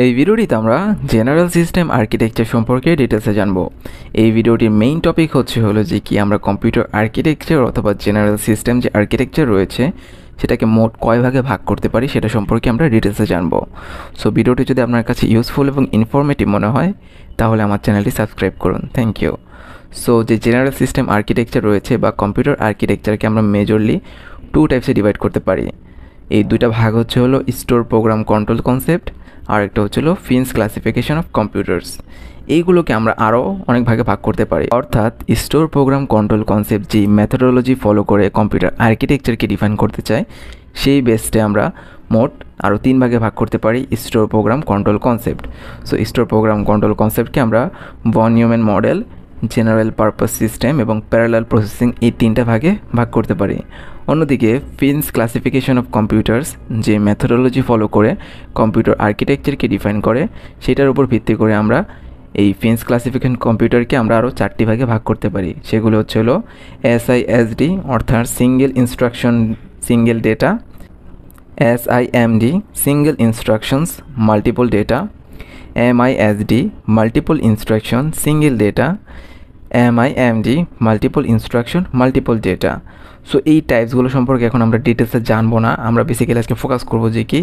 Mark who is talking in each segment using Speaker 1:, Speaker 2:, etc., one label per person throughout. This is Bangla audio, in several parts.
Speaker 1: এই ভিডিওটিতে আমরা জেনারেল সিস্টেম আর্কিটেকচার সম্পর্কে ডিটেলসে জানব। এই ভিডিওটির মেইন টপিক হচ্ছে হলো যে কি আমরা কম্পিউটার আর্কিটেকচার অথবা জেনারেল সিস্টেম যে আর্কিটেকচার রয়েছে, সেটাকে মোট কয় ভাগে ভাগ করতে পারি সেটা সম্পর্কে আমরা ডিটেলসে জানব। সো ভিডিওটি যদি আপনার কাছে ইউজফুল এবং ইনফরমেটিভ মনে হয়, তাহলে আমার চ্যানেলটি সাবস্ক্রাইব করুন। থ্যাংক ইউ সো যে জেনারেল সিস্টেম আর্কিটেকচার রয়েছে বা কম্পিউটার আর্কিটেকচারকে আমরা মেজরলি টু টাইপসে ডিভাইড করতে পারি। এই দুইটা ভাগ হচ্ছে হলো স্টোর প্রোগ্রাম কন্ট্রোল কনসেপ্ট, আর একটা হচ্ছে হলো ফিন্স ক্লাসিফিকেশন অফ কম্পিউটার্স। এইগুলোকে আমরা আরও অনেক ভাগে ভাগ করতে পারি। অর্থাৎ স্টোর প্রোগ্রাম কন্ট্রোল কনসেপ্ট যে মেথোডোলজি ফলো করে কম্পিউটার আর্কিটেকচারকে ডিফাইন করতে চায়, সেই বেসটে আমরা মোট আরও তিন ভাগে ভাগ করতে পারি store program control concept. So store program control কনসেপ্টকে আমরা von Neumann model general purpose system এবং প্যারালাল প্রসেসিং এই তিনটা ভাগে ভাগ করতে পারি। অন্যদিকে ফিন্স ক্লাসিফিকেশন অফ কম্পিউটার্স যে মেথোডোলজি ফলো করে কম্পিউটার আর্কিটেকচারকে ডিফাইন করে, সেটার উপর ভিত্তি করে আমরা এই ফিন্স ক্লাসিফিকেশন কম্পিউটারকে আমরা আরও চারটি ভাগে ভাগ করতে পারি। সেগুলো হচ্ছে হলো এসআইএসডি অর্থাৎ single instruction single data SIMD single instructions multiple data MISD multiple instruction single data MIMD multiple instruction, multiple data. So এই টাইপসগুলো সম্পর্কে এখন আমরা ডিটেলসে জানব না। আমরা বেসিক্যালি আজকে ফোকাস করব যে কি,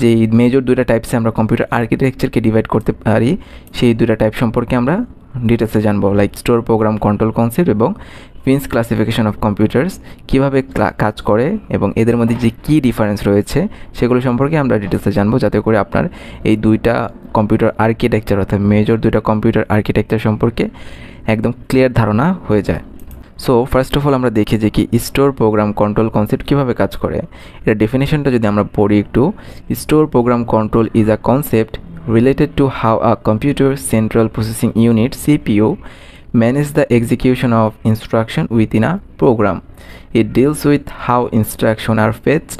Speaker 1: যে মেজর দুইটা টাইপসে আমরা কম্পিউটার আর্কিটেকচারকে ডিভাইড করতে পারি, সেই দুইটা টাইপ সম্পর্কে আমরা ডিটেলসে জানব। Like store program control concept এবং ফিন্স ক্লাসিফিকেশন অফ কম্পিউটার্স কীভাবে কাজ করে এবং এদের মধ্যে যে কী ডিফারেন্স রয়েছে, সেগুলো সম্পর্কে আমরা ডিটেলসে জানব। যাতে করে আপনার এই দুইটা কম্পিউটার আর্কিটেকচার অর্থাৎ মেজর দুইটা কম্পিউটার আর্কিটেকচার সম্পর্কে একদম ক্লিয়ার ধারণা হয়ে যায়। সো ফার্স্ট অফ অল আমরা দেখি যে কি স্টোর প্রোগ্রাম কন্ট্রোল কনসেপ্ট কীভাবে কাজ করে। এটা ডেফিনেশনটা যদি আমরা পড়ি একটু store program control is a concept related to how a computer central processing unit CPU manage the execution of instruction with in a program it deals with how instruction are fetched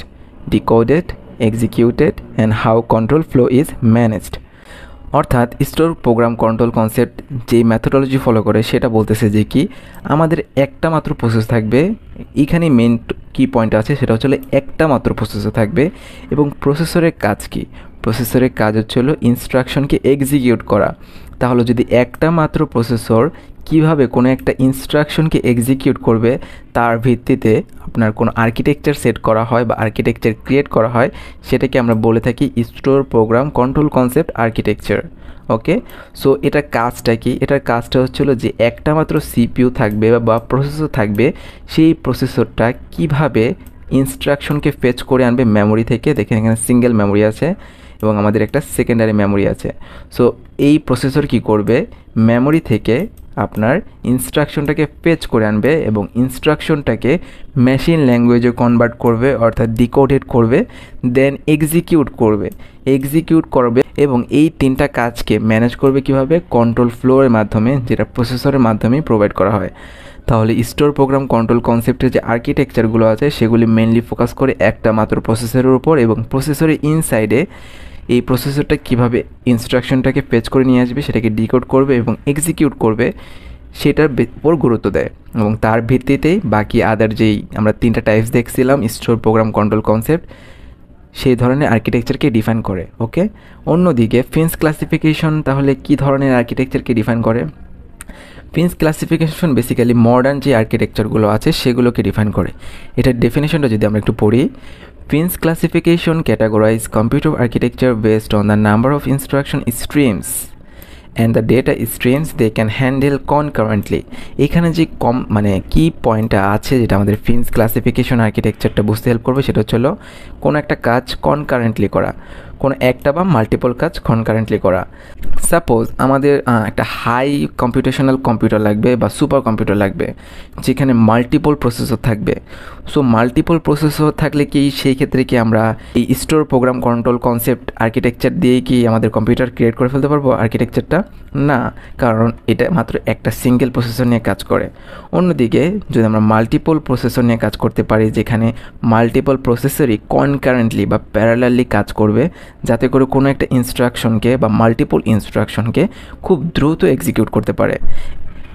Speaker 1: decoded executed and how control flow is managed অর্থাৎ স্টোর প্রোগ্রাম কন্ট্রোল কনসেপ্ট যে ম্যাথোডলজি ফলো করে, সেটা বলতেছে যে কি, আমাদের একটা মাত্র প্রসেস থাকবে। এখানে মেন কি পয়েন্ট আছে, সেটা হচ্ছে একটা মাত্র প্রসেসর থাকবে। এবং প্রসেসরের কাজ কি? প্রসেসরের কাজ হচ্ছে হলো ইনস্ট্রাকশনকে এক্সিকিউট করা। তাহলে যদি একটা মাত্র প্রসেসর কীভাবে কোনো একটা ইনস্ট্রাকশনকে এক্সিকিউট করবে, তার ভিত্তিতে আপনার কোনো আর্কিটেকচার সেট করা হয় বা আর্কিটেকচার ক্রিয়েট করা হয়, সেটাকে আমরা বলে থাকি store program control concept architecture okay so এটার কাজটা কি? এটার কাজটা হচ্ছিল যে একটা মাত্র সিপিইউ থাকবে বা প্রসেসর থাকবে, সেই প্রসেসরটা কীভাবে ইনস্ট্রাকশনকে ফেচ করে আনবে মেমোরি থেকে? দেখেন এখানে সিঙ্গেল মেমোরি আছে এবং আমাদের একটা সেকেন্ডারি মেমোরি আছে। সো এই প্রসেসর কি করবে? মেমোরি থেকে আপনার ইনস্ট্রাকশনটাকে পেচ করে আনবে এবং ইনস্ট্রাকশনটাকে মেশিন ল্যাঙ্গুয়েজে কনভার্ট করবে, অর্থাৎ ডিকোডেড করবে দেন এক্সিকিউট করবে। এক্সিকিউট করবে এবং এই তিনটা কাজকে ম্যানেজ করবে কীভাবে? কন্ট্রোল ফ্লোরের মাধ্যমে, যেটা প্রসেসরের মাধ্যমেই প্রোভাইড করা হয়। তাহলে স্টোর প্রোগ্রাম কন্ট্রোল কনসেপ্টের যে আর্কিটেকচারগুলো আছে, সেগুলি মেনলি ফোকাস করে একটা মাত্র প্রসেসরের উপর এবং প্রসেসরের ইনসাইডে এই প্রসেসরটা কীভাবে ইনস্ট্রাকশনটাকে পেচ করে নিয়ে আসবে, সেটাকে ডিকোড করবে এবং এক্সিকিউট করবে, সেটার উপর গুরুত্ব দেয়। এবং তার ভিত্তিতেই বাকি আদার যেই আমরা তিনটা টাইপস দেখছিলাম স্টোর প্রোগ্রাম কন্ট্রোল কনসেপ্ট সেই ধরনের আর্কিটেকচারকে ডিফাইন করে ওকে অন্যদিকে ফিন্স ক্লাসিফিকেশন তাহলে কি ধরনের আর্কিটেকচারকে ডিফাইন করে? ফিন্স ক্লাসিফিকেশন বেসিক্যালি মডার্ন যে আর্কিটেকচারগুলো আছে, সেগুলোকে ডিফাইন করে। এটার ডেফিনেশনটা যদি আমরা একটু পড়ি Flynn's classification categorize computer architecture based on the number of instruction streams and the data streams they can handle concurrently এখানে যে কম মানে কি পয়েন্টটা আছে যেটা আমাদের ফিন্স ক্লাসিফিকেশন আর্কিটেকচারটা বুঝতে হেল্প করবে সেটা হচ্ছে কোনো একটা কাজ কনকারেন্টলি করা। কোনো একটা বা মাল্টিপল কাজ কনকারেন্টলি করা। সাপোজ আমাদের একটা হাই কম্পিউটেশনাল কম্পিউটার লাগবে বা সুপার কম্পিউটার লাগবে, যেখানে মাল্টিপল প্রসেসর থাকবে। সো মাল্টিপল প্রসেসর থাকলে কি সেই ক্ষেত্রে কি আমরা এই store program control concept architecture দিয়ে কি আমাদের কম্পিউটার ক্রিয়েট করে ফেলতে পারব আর্কিটেকচারটা না, কারণ এটা মাত্র একটা সিঙ্গেল প্রসেসর নিয়ে কাজ করে। অন্যদিকে, যদি আমরা মাল্টিপল প্রসেসর নিয়ে কাজ করতে পারি, যেখানে মাল্টিপল প্রসেসরই কনকারেন্টলি বা প্যারালালি কাজ করবে যাতে করে কোনো একটা ইনস্ট্রাকশনকে বা মাল্টিপল ইনস্ট্রাকশনকে খুব দ্রুত এক্সিকিউট করতে পারে।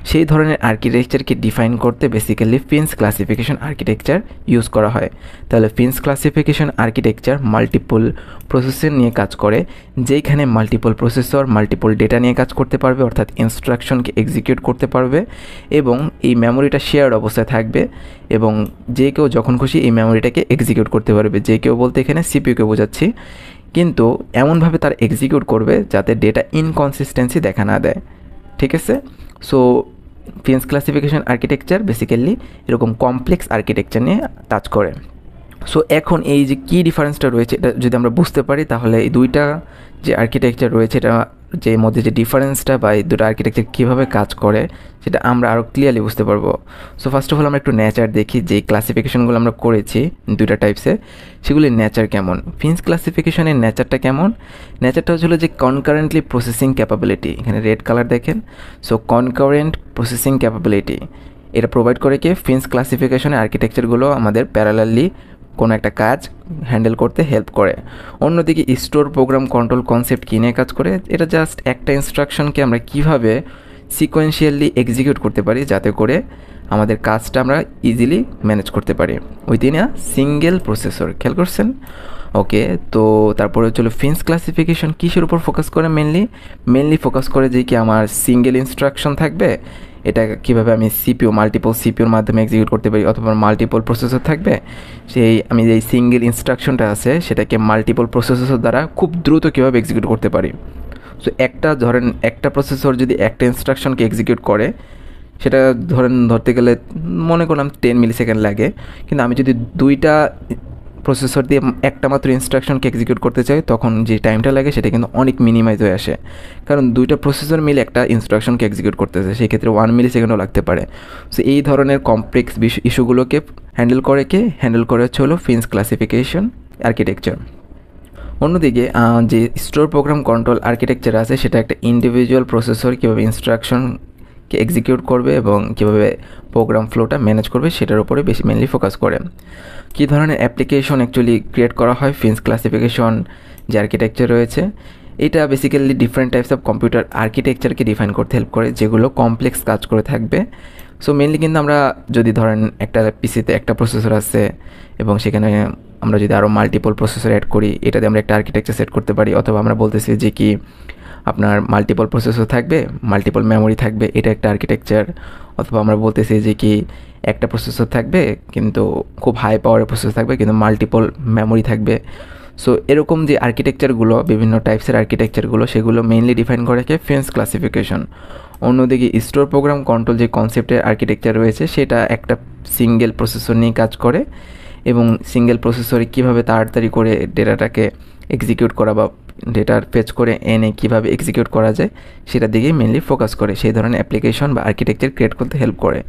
Speaker 1: সেই ধরনের আর্কিটেকচারকে ডিফাইন করতে basically Flynn's classification architecture use করা হয়। তাহলে Flynn's classification architecture multiple processor নিয়ে কাজ করে, যেইখানে মাল্টিপল প্রসেসর মাল্টিপল ডেটা নিয়ে কাজ করতে পারবে, অর্থাৎ ইনস্ট্রাকশনকে এক্সিকিউট করতে পারবে এবং এই মেমোরিটা শেয়ার অবস্থায় থাকবে এবং যে কেউ যখন খুশি এই মেমোরিটাকে এক্সিকিউট করতে পারবে। যে কেউ বলতে এখানে সিপিউকে বোঝাচ্ছি। কিন্তু এমনভাবে তার এক্সিকিউট করবে যাতে ডেটা ইনকনসিস্টেন্সি দেখা না দেয়। ঠিক আছে? So Flynn's classification architecture basically এরকম কমপ্লেক্স আর্কিটেকচার নিয়ে কাজ করে। সো এখন এই যে কী ডিফারেন্সটা রয়েছে, এটা যদি আমরা বুঝতে পারি, তাহলে এই দুইটা যে আর্কিটেকচার রয়েছে, এটা যে মধ্যে যে ডিফারেন্সটা বা এই দুটো আর্কিটেকচার কীভাবে কাজ করে, সেটা আমরা আরও ক্লিয়ারলি বুঝতে পারব। সো ফার্স্ট অফ অল আমরা একটু নেচার দেখি, যে ক্লাসিফিকেশনগুলো আমরা করেছি দুইটা টাইপসে সেগুলির নেচার কেমন? ফিন্স ক্লাসিফিকেশনের নেচারটা কেমন? নেচারটা হচ্ছিল যে কনকারেন্টলি প্রসেসিং ক্যাপাবিলিটি এখানে রেড কালার দেখেন। সো কনকারেন্ট প্রসেসিং ক্যাপাবিলিটি এটা প্রোভাইড করে কি? ফিন্স ক্লাসিফিকেশনের আর্কিটেকচারগুলো আমাদের প্যারালালি কোনো একটা কাজ হ্যান্ডেল করতে হেল্প করে। অন্যদিকে স্টোর প্রোগ্রাম কন্ট্রোল কনসেপ্ট কিনে কাজ করে, এটা জাস্ট একটা ইনস্ট্রাকশনকে আমরা কীভাবে সিকোয়েন্সিয়ালি এক্সিকিউট করতে পারি যাতে করে আমাদের কাজটা আমরা ইজিলি ম্যানেজ করতে পারি। উইদিন আ সিঙ্গেল প্রসেসর খেয়াল করছেন? ওকে তো তারপরে চলো ফিন্স ক্লাসিফিকেশন কিসের উপর ফোকাস করে মেনলি মেনলি ফোকাস করে যে কি আমার সিঙ্গেল ইনস্ট্রাকশন থাকবে এটা কীভাবে আমি সিপিও মাল্টিপল সিপিওর মাধ্যমে এক্সিকিউট করতে পারি অথবা মাল্টিপল প্রসেসর থাকবে? সেই আমি যে সিঙ্গেল ইনস্ট্রাকশনটা আছে, সেটাকে মাল্টিপল প্রসেসর দ্বারা খুব দ্রুত কীভাবে এক্সিকিউট করতে পারি? সো একটা ধরেন, একটা প্রসেসর যদি একটা ইনস্ট্রাকশনকে এক্সিকিউট করে, সেটা ধরেন ধরতে গেলে, মনে করলাম টেন মিলি সেকেন্ড লাগে, কিন্তু আমি যদি দুইটা প্রসেসর দিয়ে একটা মাত্র ইনস্ট্রাকশনকে এক্সিকিউট করতে চাই, তখন যে টাইমটা লাগে সেটা কিন্তু অনেক মিনিমাইজ হয়ে আসে। কারণ দুইটা প্রসেসর মিলে একটা ইনস্ট্রাকশনকে এক্সিকিউট করতেছে সেই ক্ষেত্রে ওয়ান মিলি সেকেন্ডও লাগতে পারে। সো এই ধরনের কমপ্লেক্স ইস্যুগুলোকে হ্যান্ডেল করে কে? হ্যান্ডেল করে হচ্ছে হলো ফিন্স ক্লাসিফিকেশন আর্কিটেকচার অন্যদিকে যে স্টোর প্রোগ্রাম কন্ট্রোল আর্কিটেকচার আছে, সেটা একটা ইন্ডিভিজুয়াল প্রসেসর কীভাবে ইনস্ট্রাকশনকে এক্সিকিউট করবে এবং কীভাবে প্রোগ্রাম ফ্লোটা ম্যানেজ করবে সেটার উপরে বেশি মেনলি ফোকাস করে। কী ধরনের অ্যাপ্লিকেশন অ্যাকচুয়ালি ক্রিয়েট করা হয়? ফিন্স ক্লাসিফিকেশন যে আর্কিটেকচার রয়েছে, এটা basically different types of computer আর্কিটেকচারকে define করতে হেল্প করে, যেগুলো কমপ্লেক্স কাজ করে থাকবে। সো মেনলি কিন্তু আমরা যদি ধরেন একটা পিসিতে একটা প্রসেসর আছে এবং সেখানে আমরা যদি আরও মাল্টিপল প্রসেসর অ্যাড করি, এটাতে আমরা একটা আর্কিটেকচার সেট করতে পারি, অথবা আমরা বলতেছি যে কি আপনার মাল্টিপল প্রসেসর থাকবে মাল্টিপল মেমোরি থাকবে, এটা একটা আর্কিটেকচার অথবা আমরা বলতেছি যে কি, একটা প্রসেসর থাকবে, কিন্তু খুব হাই পাওয়ারের প্রসেসর থাকবে, কিন্তু মাল্টিপল মেমোরি থাকবে। সো এরকম যে আর্কিটেকচারগুলো বিভিন্ন টাইপসের আর্কিটেকচারগুলো সেগুলো মেইনলি ডিফাইন করে কে ফেন্স ক্লাসিফিকেশন অন্যদিকে স্টোর প্রোগ্রাম কন্ট্রোল যে কনসেপ্টের আর্কিটেকচার রয়েছে, সেটা একটা সিঙ্গেল প্রসেসর নিয়ে কাজ করে এবং সিঙ্গেল প্রসেসরে কীভাবে তাড়াতাড়ি করে ডেটাটাকে এক্সিকিউট করা বা ডেটার ফেচ করে এনে কীভাবে এক্সিকিউট করা যায় সেটার দিকেই মেনলি ফোকাস করে, সেই ধরনের অ্যাপ্লিকেশন বা আর্কিটেকচার ক্রিয়েট করতে হেল্প করে।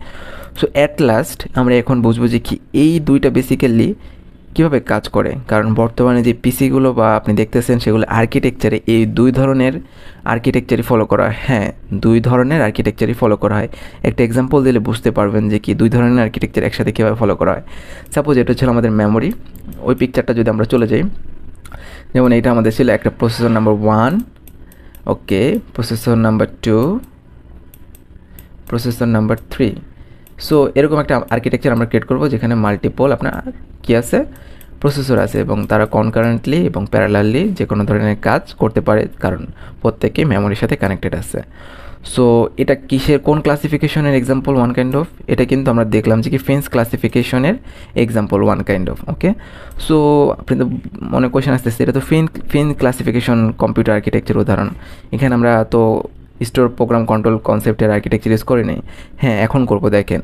Speaker 1: সো অ্যাট লাস্ট আমরা এখন বুঝব যে কি এই দুইটা বেসিক্যালি কীভাবে কাজ করে। কারণ বর্তমানে যে পিসিগুলো বা আপনি দেখতেছেন, সেগুলো আর্কিটেকচারে এই দুই ধরনের আর্কিটেকচারই ফলো করা হয়। হ্যাঁ দুই ধরনের আর্কিটেকচারই ফলো করা হয়। একটা এক্সাম্পল দিলে বুঝতে পারবেন যে কি দুই ধরনের আর্কিটেকচার একসাথে কীভাবে ফলো করা হয়। সাপোজ এটা ছিল আমাদের মেমোরি ওই পিকচারটা যদি আমরা চলে যাই। যেমন এটা আমাদের ছিল একটা processor number one okay processor number two processor number three so এরকম একটা আর্কিটেকচার আমরা ক্রিয়েট করব যেখানে মাল্টিপল আপনার কী আছে? প্রসেসর আছে এবং তারা কনকারেন্টলি এবং প্যারালালি যে কোনো ধরনের কাজ করতে পারে কারণ প্রত্যেকেই মেমোরির সাথে কানেক্টেড আছে। সো এটা কিসের, কোন ক্লাসিফিকেশনের এক্সাম্পল ওয়ান কাইন্ড অফ এটা কিন্তু আমরা দেখলাম যে কি Flynn's ক্লাসিফিকেশনের example one kind of okay so আপনি তো মনে কোয়েশন আসতেছে, এটা তো Flynn Flynn classification computer architecture উদাহরণ। এখানে আমরা তো স্টোর প্রোগ্রাম কন্ট্রোল কনসেপ্টের আর্কিটেকচার ইউজ করে নেই। হ্যাঁ এখন করব, দেখেন।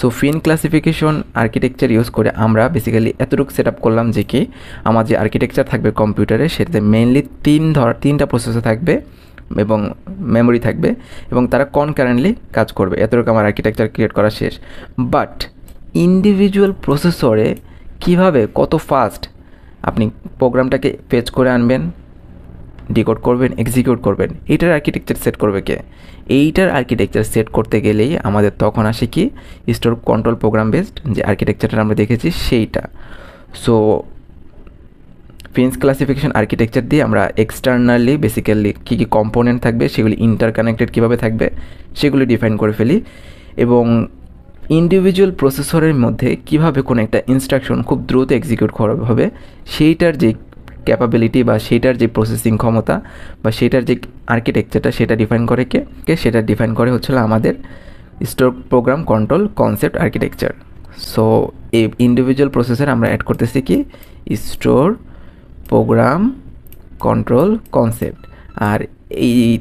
Speaker 1: So Flynn classification architecture use করে আমরা বেসিক্যালি এতটুকু সেট আপ করলাম যে কি, আমার যে আর্কিটেকচার থাকবে কম্পিউটারে সেটাতে মেনলি তিন ধর, তিনটা প্রসেসর থাকবে। এবং মেমোরি থাকবে এবং তারা কনকারেন্টলি কাজ করবে। এতটুকু আমার আর্কিটেকচার ক্রিয়েট করা শেষ। বাট ইন্ডিভিজুয়াল প্রসেসরে কীভাবে কত ফাস্ট আপনি প্রোগ্রামটাকে পেজ করে আনবেন ডিকোড করবেন এক্সিকিউট করবেন এইটার আর্কিটেকচার সেট করবে কে? এইটার আর্কিটেকচার সেট করতে গেলেই আমাদের তখন আসে কি? স্টোর কন্ট্রোল প্রোগ্রাম বেসড যে আর্কিটেকচারটা আমরা দেখেছি সেইটা। সো ফিন্স ক্লাসিফিকেশন আর্কিটেকচার দিয়ে আমরা এক্সটার্নালি বেসিক্যালি কী কী কম্পোনেন্ট থাকবে, সেগুলি ইন্টারকানেক্টেড কীভাবে থাকবে, সেগুলি ডিফাইন করে ফেলি। এবং ইন্ডিভিজুয়াল প্রসেসরের মধ্যে কীভাবে কোনো একটা ইনস্ট্রাকশন খুব দ্রুত এক্সিকিউট করা হবে, সেইটার যে ক্যাপাবিলিটি বা সেইটার যে প্রসেসিং ক্ষমতা বা সেটার যে আর্কিটেকচারটা সেটা ডিফাইন করে কে? কে? সেটা ডিফাইন করে হচ্ছিল আমাদের store program control concept architecture so এই ইন্ডিভিজুয়াল প্রসেসর আমরা অ্যাড করতেছি কি? স্টোর প্রোগ্রাম কন্ট্রোল কনসেপ্ট আর এই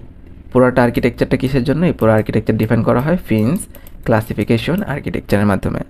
Speaker 1: পুরোটা আর্কিটেকচারটা কিসের জন্য? এই পুরো আর্কিটেকচার ডিফাইন করা হয় ফিন্স ক্লাসিফিকেশন আর্কিটেকচারের মাধ্যমে।